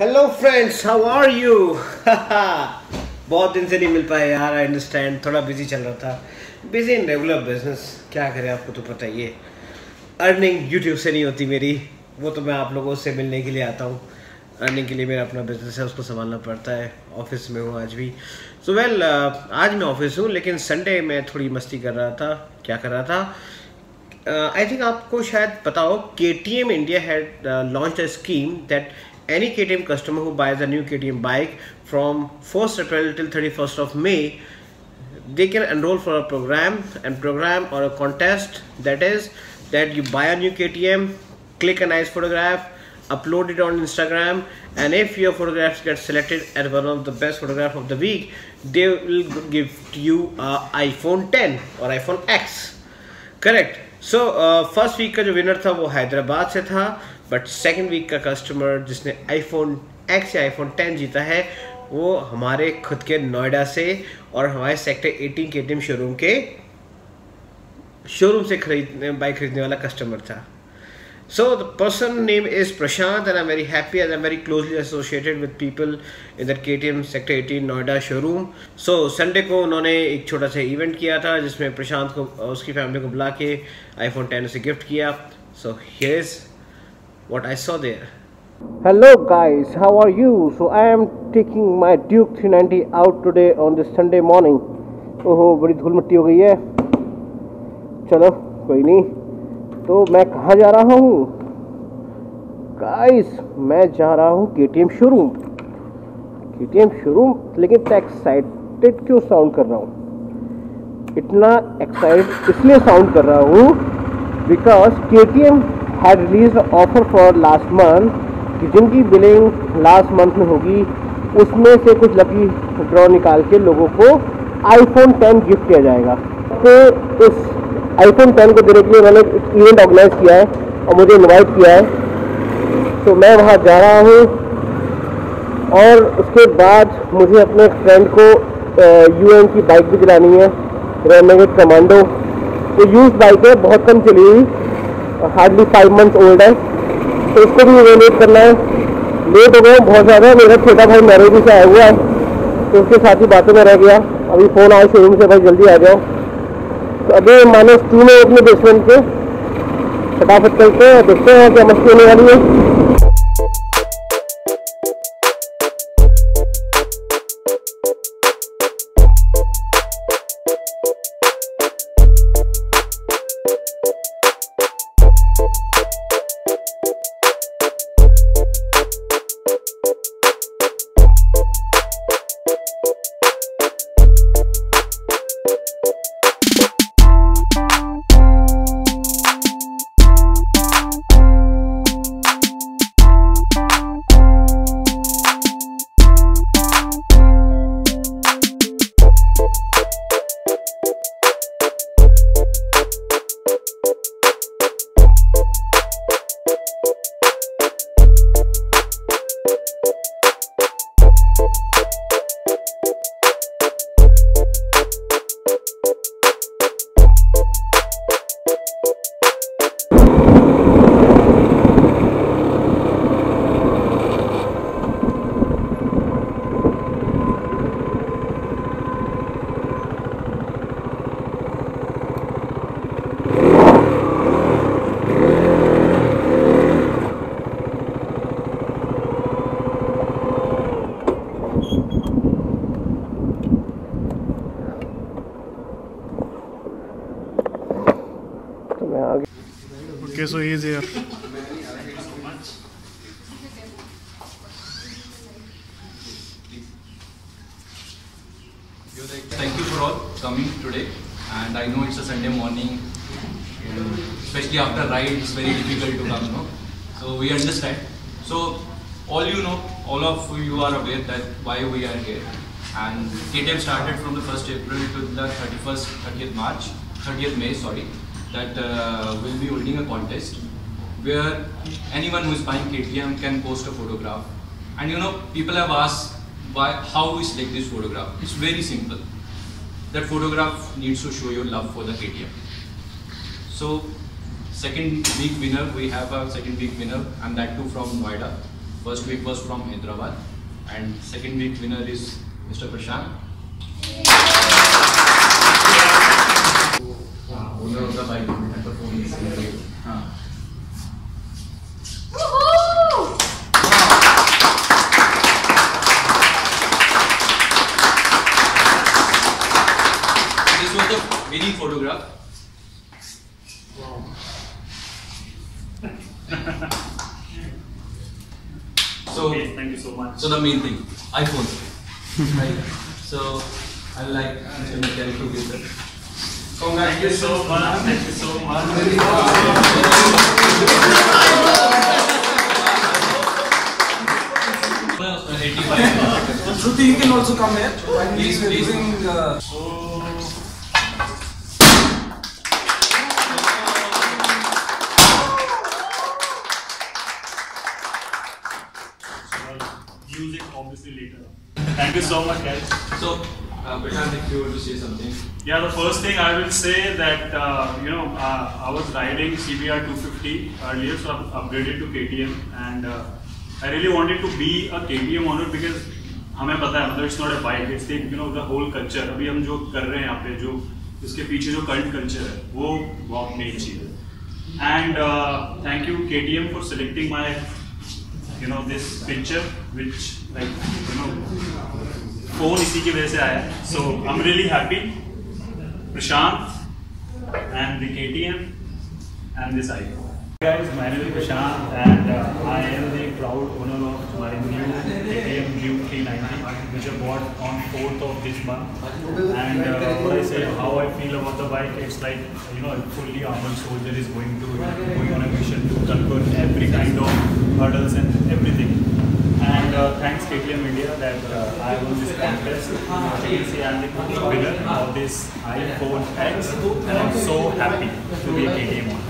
Hello friends how are you बहुत दिन से नहीं मिल पाए यार आई अंडरस्टैंड थोड़ा बिज़ी चल रहा था। बिज़ी इन रेगुलर बिज़नेस क्या करें आपको तो पता ही है। अर्निंग यूट्यूब से नहीं होती मेरी। वो तो मैं आप लोगों से मिलने के लिए आता हूँ। अर्निंग के लिए मेरा अपना बिज़नेस है उसको संभालना पड़ता है। ऑफ़िस में हूँ आज भी। So so well well, uh, आज मैं ऑफ़िस हूँ लेकिन संडे में थोड़ी मस्ती कर रहा था। क्या कर रहा था? आई uh, थिंक आपको शायद पता हो K T M India had launch a scheme that any KTM customer who buys a new KTM bike from 1st April till 31st of May they can enroll for a program and program or a contest that is that you buy a new KTM click a nice photograph upload it on Instagram and if your photographs get selected as one of the best photograph of the week they will give you a iPhone 10 or iPhone X. Correct so first week का जो winner था वो हैदराबाद से था but second week का customer जिसने iPhone X या iPhone ten जीता है, वो हमारे खुद के नोएडा से और हमारे सेक्टर 18 के शोरूम के शोरूम से खरीदने बाइक खरीदने वाला कस्टमर था। So the person name is Prashant and I'm very happy as I'm very closely associated with people in that KTM Sector 18 Noida showroom. So Sunday को उन्होंने एक छोटा सा इवेंट किया था जिसमें प्रशांत को उसकी फैमिली को बुला के iPhone 10 उसे गिफ्ट किया. So here's what I saw there. Hello guys, how are you? So I am taking my Duke 390 out today on this Sunday morning. ओहो बड़ी धूल मिट्टी हो गई है चलो कोई नहीं तो मैं कहाँ जा रहा हूँ? गाइस मैं जा रहा हूँ K T M showroom K T M showroom लेकिन इतना एक्साइटेड क्यों साउंड कर रहा हूँ? इतना एक्साइटेड इसलिए साउंड कर रहा हूँ because K T M had release offer for last month कि जिनकी बिलिंग लास्ट मंथ में होगी, उसमें से कुछ लकी ड्रॉ निकाल के लोगों को आईफोन 10 गिफ्ट किया जाएगा। तो इस आईफोन 10 को लिए मैंने एक इवेंट ऑर्गेनाइज किया है और मुझे इनवाइट किया है। तो मैं वहाँ जा रहा हूँ और उसके बाद मुझे अपने फ्रेंड को यूएन की बाइक भी दिलानी है रेनेगेट कमांडो तो यूज़ बाइक है, बहुत कम चली हुई हार्डली फाइव मंथ ओल्ड है। तो उसको भी इवेलेट करना है। लेट हो गया बहुत ज़्यादा। मेरा छोटा भाई मैरिज से आया हुआ है तो उसके साथ ही बातों में रह गया। अभी फ़ोन आया शोरूम से, भाई जल्दी आ जाओ। अभी माइनस टू में अपने बेसमेंट पे फटाफट चलते हैं, देखते हैं क्या मस्ती होने वाली है। Música Okay, so he's. Thank you for all coming today. And I know it's a Sunday morning, especially after ride, it's very difficult to come. No? So we understand. So all you know, all of you are aware that why we are here. And KTM started from the 1st April to the 31st, 30th March, 30th May, sorry that uh, will be holding a contest where anyone who is buying KTM can post a photograph. And you know, people have asked why, how we select this photograph. It's very simple. That photograph needs to show your love for the KTM. So, second week winner, we have a second week winner, and that too from Noida. First week was from Hyderabad, and second week winner is Mr. Prashant. This was the mini photograph. Wow. so okay, thank you so much. So the main thing, iPhone. right. So I like to. Thank you so much. Thank you so much. 85. Shruti, you can also come here. Please, please. doing, uh, Use it obviously later. Thank you so much, guys. So, uh, Prashant, if you were to say something. Yeah, the first thing I will say that uh, you know uh, I was riding CBR 250 earlier, so I've upgraded to KTM, and uh, I really wanted to be a KTM owner because हमें पता है मतलब it's not a bike it's you know the whole culture अभी हम जो कर रहे हैं यहाँ पे जो इसके पीछे जो करंट कल्चर है वो बहुत मेन चीज़ है and thank you K T M for selecting my you know this picture which like you know phone इसी की वजह से आया so I am really happy and the KTM and this iPhone. Guys, my name is Prashant and uh, I am the proud owner of my new KTM Duke 390 which I bought on 4th of this month. And uh, what I say, how I feel about the bike, it's like you know, a fully armored soldier is going to going on a mission to conquer every kind of hurdles and everything. And uh, thanks KTM India that uh, I won this contest. As I'm the winner of this iPhone X, and I'm so happy to be a KTM owner.